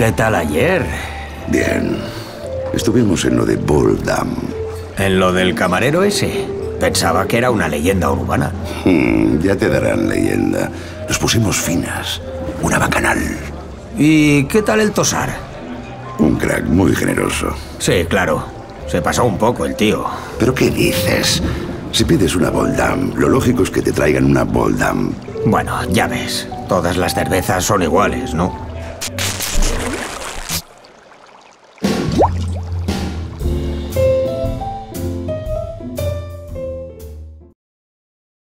¿Qué tal ayer? Bien. Estuvimos en lo de Boldam. ¿En lo del camarero ese? Pensaba que era una leyenda urbana. Hmm, ya te darán leyenda. Nos pusimos finas. Una bacanal. ¿Y qué tal el Tosar? Un crack muy generoso. Sí, claro. Se pasó un poco el tío. ¿Pero qué dices? Si pides una Boldam, lo lógico es que te traigan una Boldam. Bueno, ya ves. Todas las cervezas son iguales, ¿no?